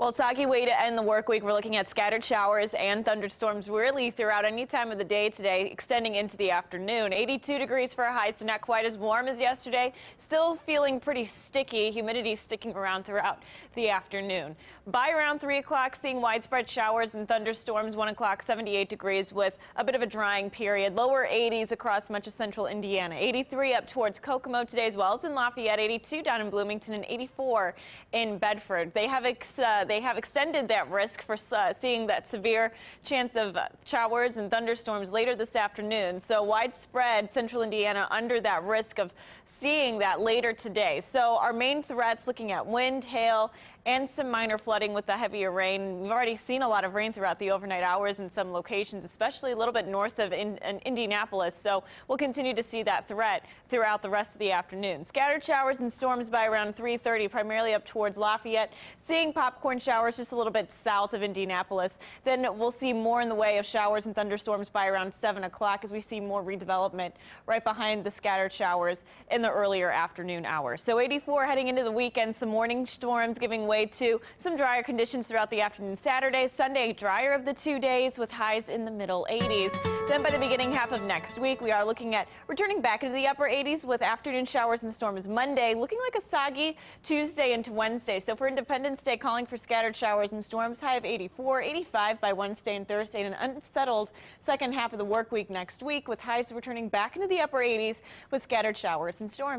Well, it's soggy way to end the work week. We're looking at scattered showers and thunderstorms really throughout any time of the day today, extending into the afternoon. 82 degrees for a high, so not quite as warm as yesterday. Still feeling pretty sticky. Humidity sticking around throughout the afternoon. By around 3 o'clock, seeing widespread showers and thunderstorms. 1 o'clock, 78 degrees with a bit of a drying period. Lower 80s across much of central Indiana. 83 up towards Kokomo today as well as in Lafayette. 82 down in Bloomington and 84 in Bedford. They have uh, they have extended that risk for uh, seeing that severe chance of uh, showers and thunderstorms later this afternoon. So widespread central Indiana under that risk of seeing that later today. So our main threats looking at wind, hail, and some minor flooding with the heavier rain. We've already seen a lot of rain throughout the overnight hours in some locations, especially a little bit north of in, in Indianapolis. So we'll continue to see that threat throughout the rest of the afternoon. Scattered showers and storms by around 3:30, primarily up towards Lafayette. Seeing popcorn showers just a little bit south of Indianapolis. Then we'll see more in the way of showers and thunderstorms by around 7 o'clock as we see more redevelopment right behind the scattered showers in the earlier afternoon hours. So 84 heading into the weekend, some morning storms giving way to some drier conditions throughout the afternoon Saturday. Sunday, drier of the two days with highs in the middle 80s. Then by the beginning half of next week, we are looking at returning back into the upper 80s with afternoon showers and storms Monday, looking like a soggy Tuesday into Wednesday. So for Independence Day, calling for scattered showers and storms, high of 84, 85 by Wednesday and Thursday, and an unsettled second half of the work week next week with highs returning back into the upper 80s with scattered showers and storms.